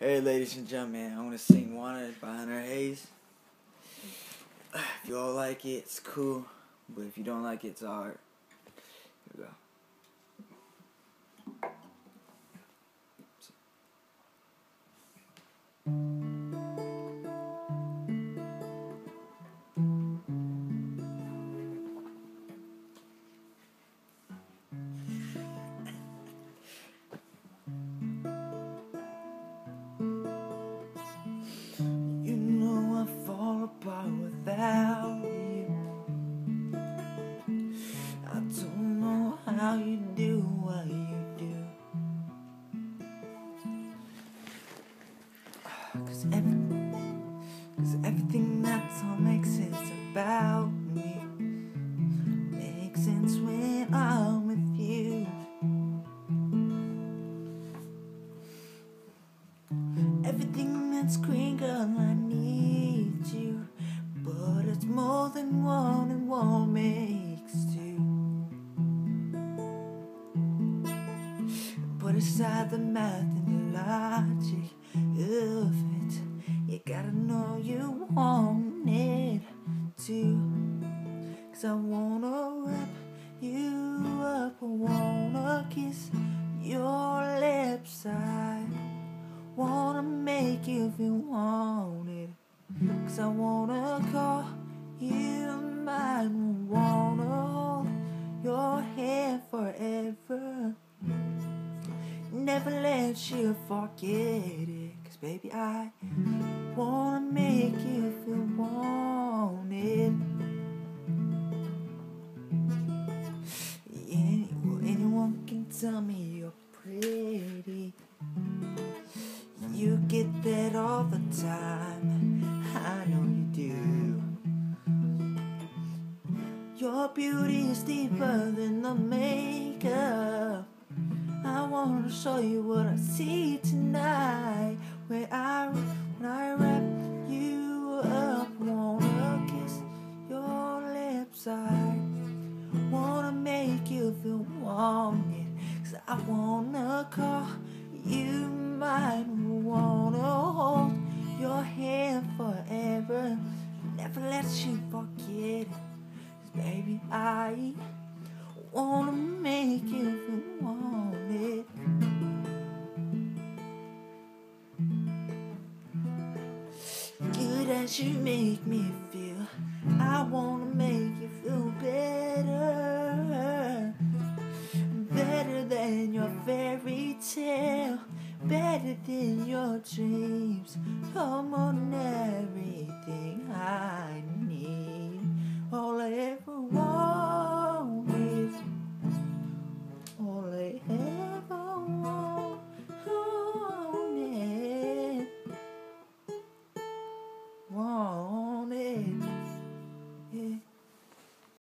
Hey, ladies and gentlemen, I want to sing Wanted by Hunter Hayes. If you all like it, it's cool. But if you don't like it, it's alright. Here we go. How you do what you do. Cause, every, Cause everything that's all makes sense about me makes sense when I'm with you. Everything that's green, girl, I need you. But it's more than one, and one Put aside the math and the logic of it. You gotta know you want it too. Cause I wanna wrap you up, I wanna kiss your lips. I wanna make you feel wanted. Cause I wanna call Never let you forget it. Cause baby, I wanna make you feel wanted. Any- well, anyone can tell me you're pretty. You get that all the time. I know you do. Your beauty is deeper than the makeup. I wanna show you what I see tonight. When I when I wrap you up, wanna kiss your lips. I wanna make you feel wanted. Cause I wanna call you mine. Wanna hold your hand forever. Never let you forget it. 'Cause baby, I wanna As you make me feel. I wanna make you feel better. Better than your fairy tale. Better than your dreams. Come on, everything